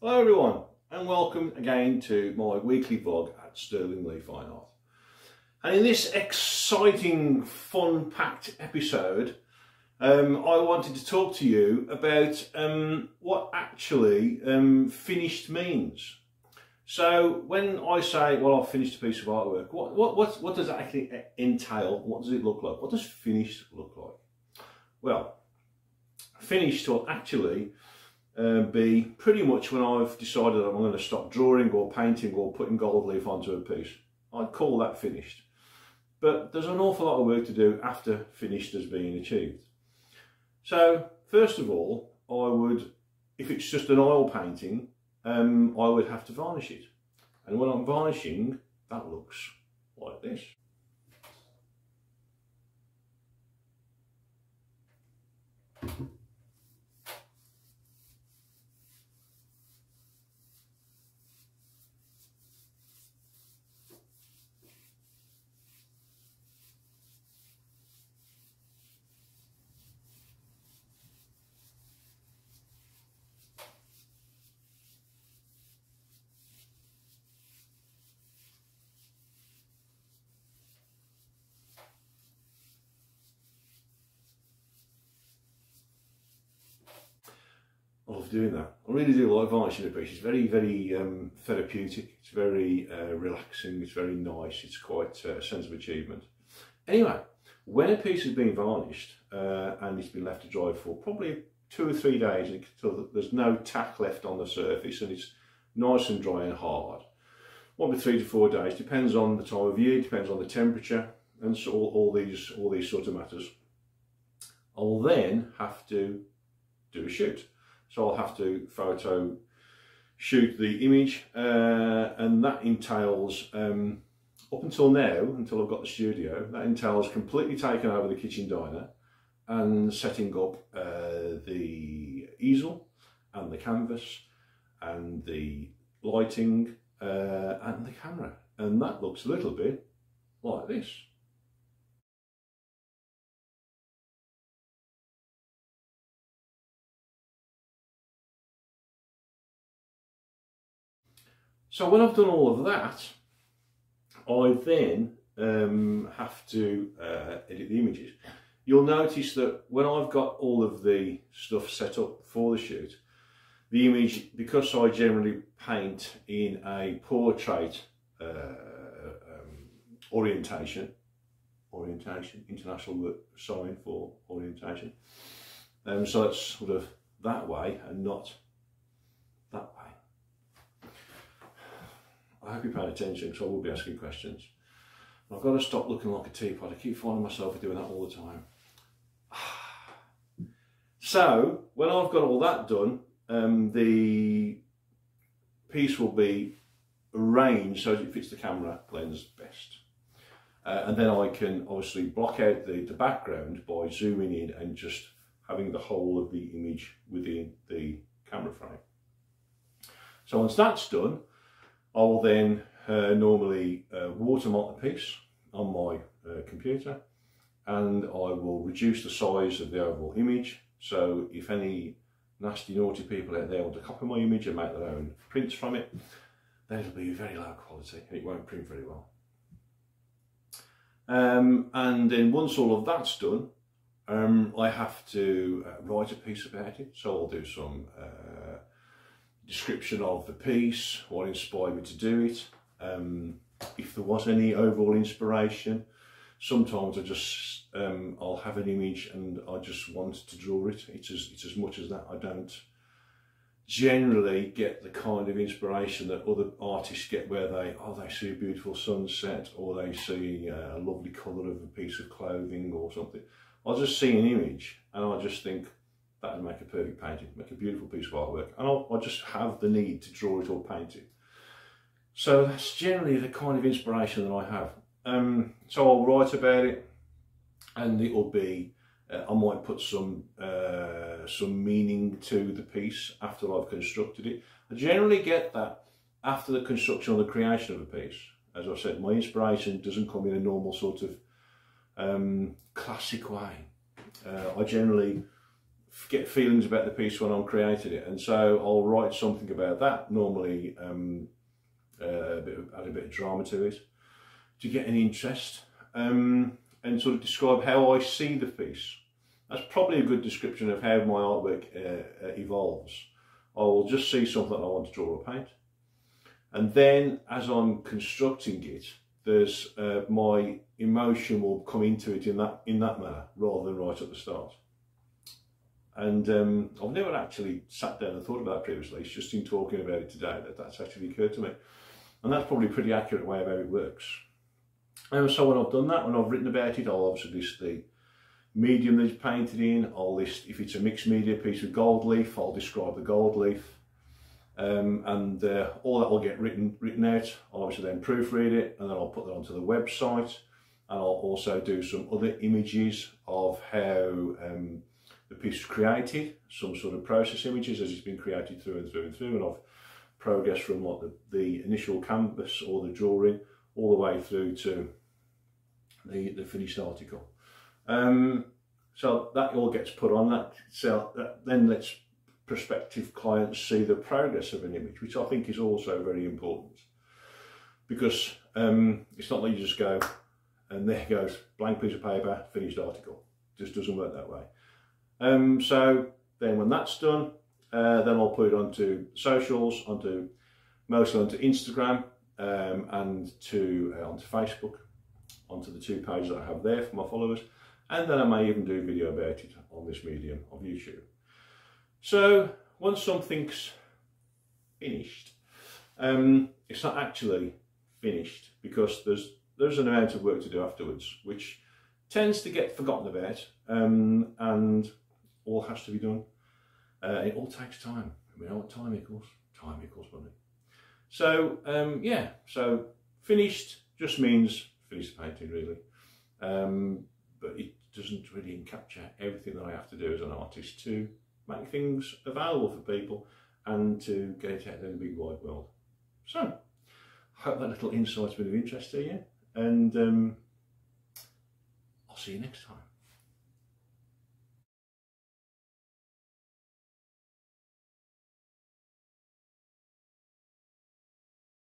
Hello everyone and welcome again to my weekly vlog at Sterling Lee Fine Art. And in this exciting, fun-packed episode, um, I wanted to talk to you about um, what actually um, finished means. So when I say, well, I've finished a piece of artwork, what, what, what, what does that actually entail? What does it look like? What does finished look like? Well, finished will actually uh, be pretty much when I've decided I'm going to stop drawing or painting or putting gold leaf onto a piece. I'd call that finished. But there's an awful lot of work to do after finished has been achieved. So first of all, I would, if it's just an oil painting, um, I would have to varnish it. And when I'm varnishing, that looks like this. Doing that. I really do like varnishing a piece. It's very, very um, therapeutic. It's very uh, relaxing. It's very nice. It's quite uh, a sense of achievement. Anyway, when a piece has been varnished uh, and it's been left to dry for probably two or three days until there's no tack left on the surface and it's nice and dry and hard, one to three to four days, depends on the time of year, depends on the temperature, and so all, all these all these sort of matters. I'll then have to do a shoot. So I'll have to photo shoot the image uh, and that entails, um, up until now, until I've got the studio, that entails completely taking over the kitchen diner and setting up uh, the easel and the canvas and the lighting uh, and the camera. And that looks a little bit like this. So when I've done all of that, I then um, have to uh, edit the images. You'll notice that when I've got all of the stuff set up for the shoot, the image, because I generally paint in a portrait uh, um, orientation, orientation, international sign for orientation, um, so it's sort of that way and not that way. I paying attention because I will be asking questions. I've got to stop looking like a teapot. I keep finding myself doing that all the time. So, when I've got all that done, um, the piece will be arranged so it fits the camera lens best. Uh, and then I can obviously block out the, the background by zooming in and just having the whole of the image within the camera frame. So once that's done, I will then uh, normally uh, watermark the piece on my uh, computer and I will reduce the size of the overall image. So if any nasty naughty people out there want to copy my image and make their own prints from it, then it'll be very low quality and it won't print very well. Um, and then once all of that's done, um, I have to uh, write a piece about it. So I'll do some uh, description of the piece, what inspired me to do it, um, if there was any overall inspiration. Sometimes I just, um, I'll have an image and I just want to draw it. It's as, it's as much as that. I don't generally get the kind of inspiration that other artists get where they, oh, they see a beautiful sunset or they see a lovely colour of a piece of clothing or something. I'll just see an image and I just think, that would make a perfect painting, make a beautiful piece of artwork. And I'll, I'll, just have the need to draw it or paint it. So that's generally the kind of inspiration that I have. Um, so I'll write about it and it will be, uh, I might put some, uh, some meaning to the piece after I've constructed it. I generally get that after the construction or the creation of a piece. As I said, my inspiration doesn't come in a normal sort of um, classic way. Uh, I generally get feelings about the piece when I'm creating it, and so I'll write something about that. Normally, um, uh, a bit of, add a bit of drama to it to get an interest, um, and sort of describe how I see the piece. That's probably a good description of how my artwork uh, uh, evolves. I will just see something I want to draw or paint, and then as I'm constructing it, there's uh, my emotion will come into it in that in that manner rather than right at the start. And um, I've never actually sat down and thought about it previously. It's just in talking about it today that that's actually occurred to me. And that's probably a pretty accurate way of how it works. And so when I've done that, when I've written about it, I'll obviously list the medium that it's painted in. I'll list, if it's a mixed media piece with gold leaf, I'll describe the gold leaf. Um, and uh, all that will get written written out. I'll obviously then proofread it and then I'll put that onto the website and I'll also do some other images of how um, the piece was created, some sort of process images as it's been created through and through and through and I've progressed from like the, the initial canvas or the drawing all the way through to the, the finished article. Um, so that all gets put on that, so that then lets prospective clients see the progress of an image, which I think is also very important. Because um, it's not like you just go, and there goes, blank piece of paper, finished article. It just doesn't work that way. Um, so then when that's done, uh, then I'll put it onto socials, onto mostly onto Instagram um, and to uh, onto Facebook, onto the two pages that I have there for my followers. And then I may even do a video about it on this medium of YouTube. So once something's finished, um, it's not actually finished because there's there's an amount of work to do afterwards, which tends to get forgotten about, um, and all has to be done. Uh, it all takes time. We know what time equals. Time equals money. So um, yeah, so finished just means finished painting really, um, but it doesn't really capture everything that I have to do as an artist to make things available for people and to get it out there in the big wide world. So, I hope that little insight's been of interest to you and um, I'll see you next time.